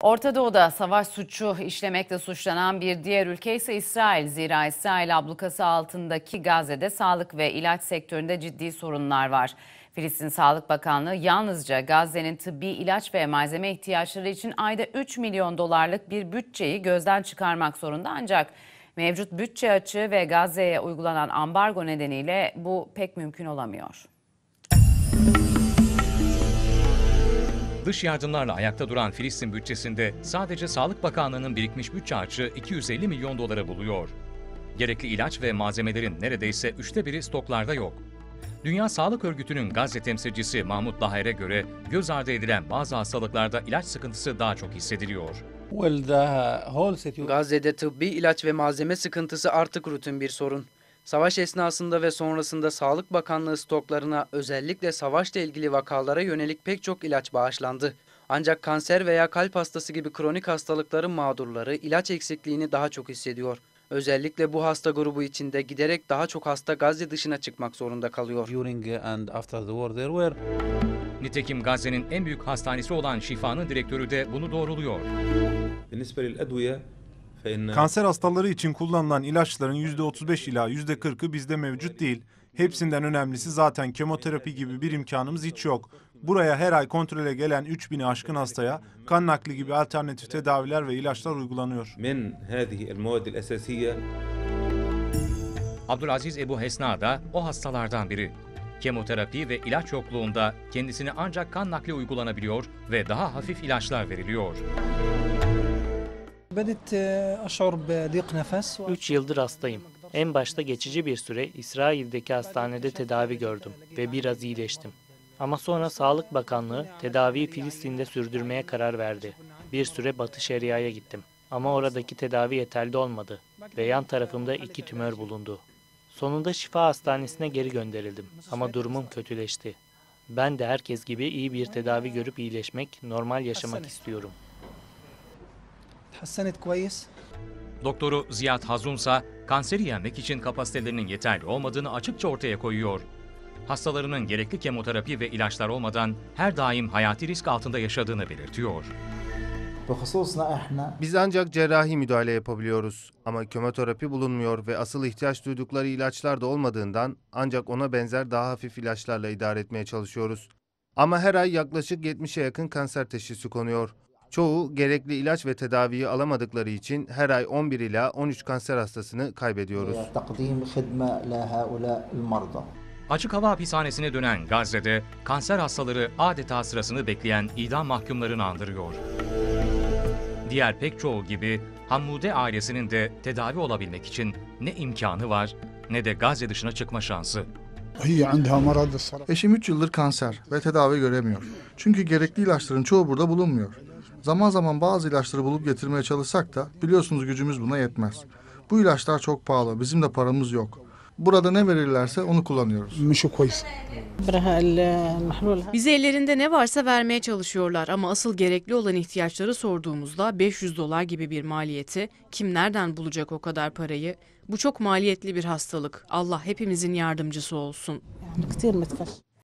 Orta Doğu'da savaş suçu işlemekle suçlanan bir diğer ülke ise İsrail. Zira İsrail ablukası altındaki Gazze'de sağlık ve ilaç sektöründe ciddi sorunlar var. Filistin Sağlık Bakanlığı yalnızca Gazze'nin tıbbi ilaç ve malzeme ihtiyaçları için ayda 3 milyon dolarlık bir bütçeyi gözden çıkarmak zorunda ancak mevcut bütçe açığı ve Gazze'ye uygulanan ambargo nedeniyle bu pek mümkün olamıyor. Dış yardımlarla ayakta duran Filistin bütçesinde sadece Sağlık Bakanlığı'nın birikmiş bütçe açığı 250 milyon dolara buluyor. Gerekli ilaç ve malzemelerin neredeyse üçte biri stoklarda yok. Dünya Sağlık Örgütü'nün Gazze temsilcisi Mahmut Daher'e göre göz ardı edilen bazı hastalıklarda ilaç sıkıntısı daha çok hissediliyor. Gazze'de tıbbi ilaç ve malzeme sıkıntısı artık rutin bir sorun. Savaş esnasında ve sonrasında Sağlık Bakanlığı stoklarına özellikle savaşla ilgili vakalara yönelik pek çok ilaç bağışlandı. Ancak kanser veya kalp hastası gibi kronik hastalıkların mağdurları ilaç eksikliğini daha çok hissediyor. Özellikle bu hasta grubu içinde giderek daha çok hasta Gazze dışına çıkmak zorunda kalıyor. during and after the war there were Nitekim Gazze'nin en büyük hastanesi olan Şifa'nın direktörü de bunu doğruluyor. Kanser hastaları için kullanılan ilaçların %35 ila %40'ı bizde mevcut değil. Hepsinden önemlisi zaten kemoterapi gibi bir imkanımız hiç yok. Buraya her ay kontrole gelen 3000'i aşkın hastaya kan nakli gibi alternatif tedaviler ve ilaçlar uygulanıyor. Abdülaziz Ebu Hesna da o hastalardan biri. Kemoterapi ve ilaç yokluğunda kendisine ancak kan nakli uygulanabiliyor ve daha hafif ilaçlar veriliyor. Üç yıldır hastayım. En başta geçici bir süre İsrail'deki hastanede tedavi gördüm ve biraz iyileştim. Ama sonra Sağlık Bakanlığı tedaviyi Filistin'de sürdürmeye karar verdi. Bir süre Batı Şeria'ya gittim. Ama oradaki tedavi yeterli olmadı ve yan tarafımda iki tümör bulundu. Sonunda şifa hastanesine geri gönderildim ama durumum kötüleşti. Ben de herkes gibi iyi bir tedavi görüp iyileşmek, normal yaşamak istiyorum.'' تحسنت كويس Doktoru Ziyad Hazunsa kanseri yenmek için kapasitelerinin yeterli olmadığını açıkça ortaya koyuyor. Hastalarının gerekli kemoterapi ve ilaçlar olmadan her daim hayati risk altında yaşadığını belirtiyor. بخصوصنا احنا Biz ancak cerrahi müdahale yapabiliyoruz. Ama kemoterapi bulunmuyor ve asıl ihtiyaç duydukları ilaçlar da olmadığından ancak ona benzer daha hafif ilaçlarla idare etmeye çalışıyoruz. Ama her ay yaklaşık 70'e yakın kanser teşhisi konuyor. Çoğu gerekli ilaç ve tedaviyi alamadıkları için her ay 11 ila 13 kanser hastasını kaybediyoruz. Açık hava hapishanesine dönen Gazze'de kanser hastaları adeta sırasını bekleyen idam mahkumlarını andırıyor. Diğer pek çoğu gibi Hammude ailesinin de tedavi olabilmek için ne imkanı var ne de Gazze dışına çıkma şansı. Eşim 3 yıldır kanser ve tedavi göremiyor. Çünkü gerekli ilaçların çoğu burada bulunmuyor. Zaman zaman bazı ilaçları bulup getirmeye çalışsak da biliyorsunuz gücümüz buna yetmez. Bu ilaçlar çok pahalı. Bizim de paramız yok. Burada ne verirlerse onu kullanıyoruz. Bize ellerinde ne varsa vermeye çalışıyorlar ama asıl gerekli olan ihtiyaçları sorduğumuzda 500 dolar gibi bir maliyeti kim nereden bulacak o kadar parayı? Bu çok maliyetli bir hastalık. Allah hepimizin yardımcısı olsun.